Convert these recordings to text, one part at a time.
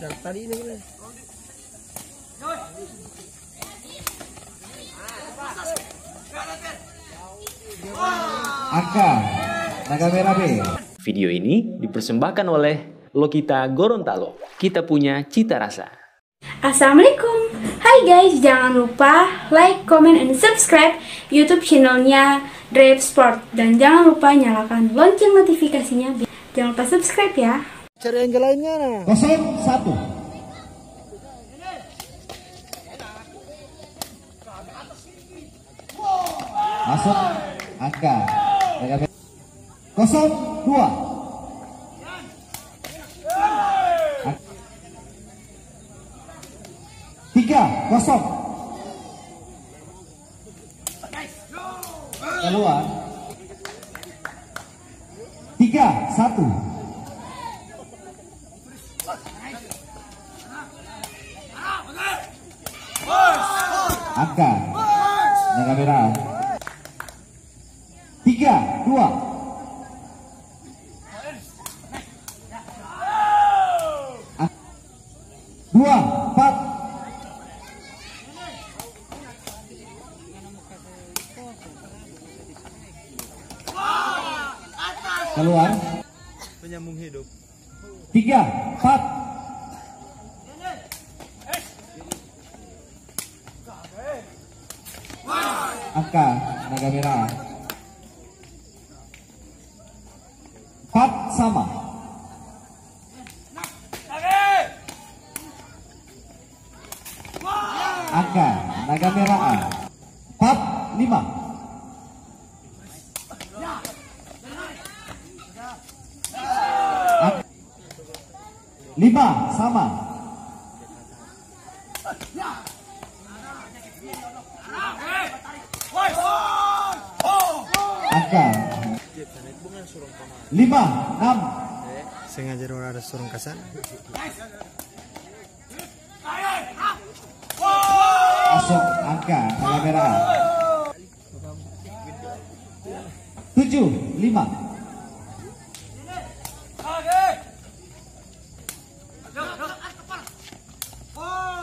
Dari tadi ini. ini. Angka Naga Merah B. Video ini dipersembahkan oleh Lokita Gorontalo. Kita punya cita rasa. Assalamualaikum Hai guys, jangan lupa like, comment, and subscribe YouTube channelnya Drive Sport Dan jangan lupa nyalakan lonceng notifikasinya Jangan lupa subscribe ya Cari yang lainnya nah. Kosong satu. Masuk angka. Kosong dua. Tiga kosong. Keluar. Tiga satu. Angka Naga Merah Tiga, dua. Dua, empat. Keluar. Penyambung hidup. Tiga, empat. Angka Naga Merah. Empat sama. Angka Naga Merah. Empat lima Lima sama. Angka. Lima, enam. Sengaja orang ada surung kasan. Masuk angka Merah Tujuh, lima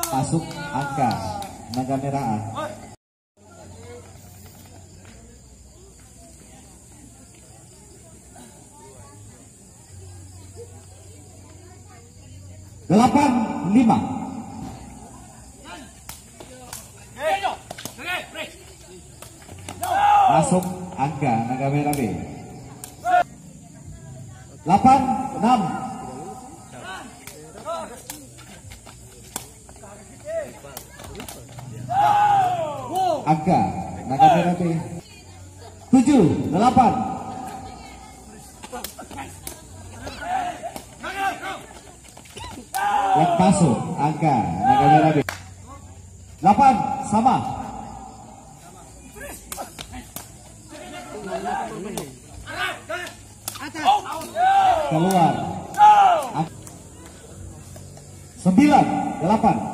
Masuk angka A. Delapan, lima Masuk angka Naga Merah B. 8 Angka Merah B. 7 8 Yang masuk angka Merah B. 8 sama keluar sembilan delapan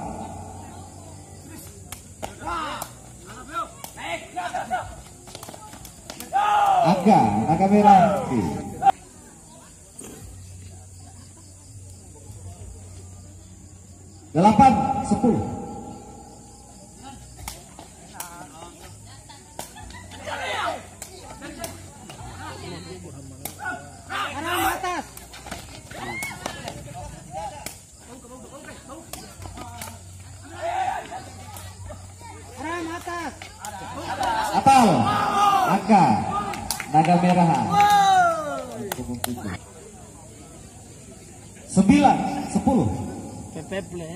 angka naga merah B. delapan sepuluh Atal angka naga merah sembilan sepuluh. Pepeple.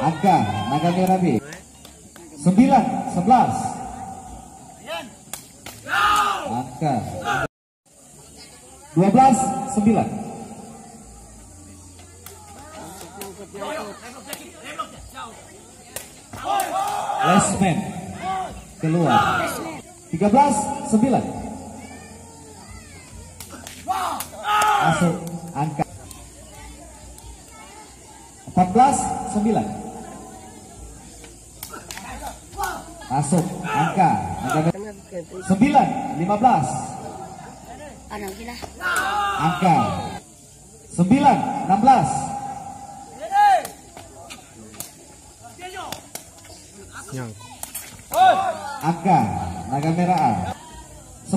angka naga merah B sembilan sebelas. Angka dua belas sembilan Westman keluar. 13 9 masuk angka. 14 9 masuk angka. Angka 9 15 angka. 9 16 Angka naga merah. A. 10 16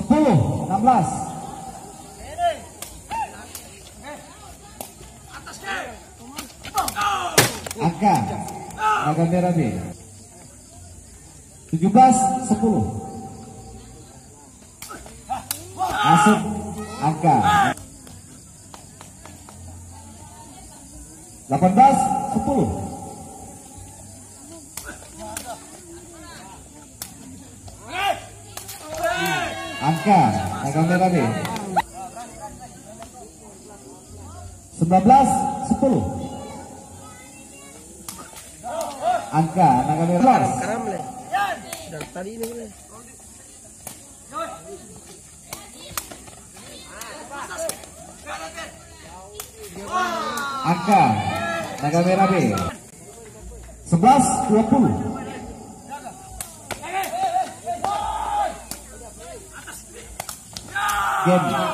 Angka naga merah B. 17 10 masuk angka 18 10 angka naga merah B 19 10 angka naga merah 11 Karam le. Dari tadi ini le. angka naga merah B 11 20 Good.